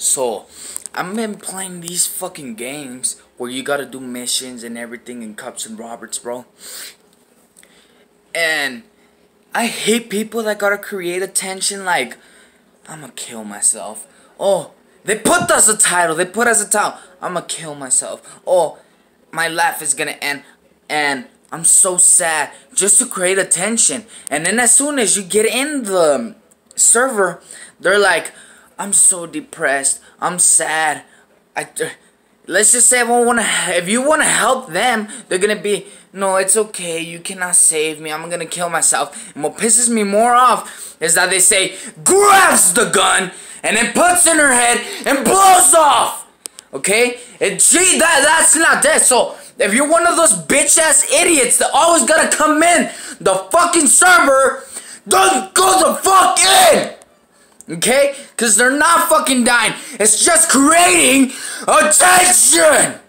So, I've been playing these fucking games where you gotta do missions and everything in Cops and Robbers, bro. And I hate people that gotta create attention like, I'ma kill myself. Oh, they put us a title. They put us a title. I'ma kill myself. Oh, my life is gonna end. And I'm so sad just to create attention. And then as soon as you get in the server, they're like, I'm so depressed. I'm sad. I uh, let's just say I want to if you want to help them, they're to be no, it's okay. You cannot save me. I'm to kill myself. And what pisses me more off is that they say grabs the gun and then puts in her head and blows off. Okay? And gee, that that's not that. So if you're one of those bitch ass idiots that always gotta come in the fucking server, don't go the fuck in! Okay? Because they're not fucking dying. It's just creating attention!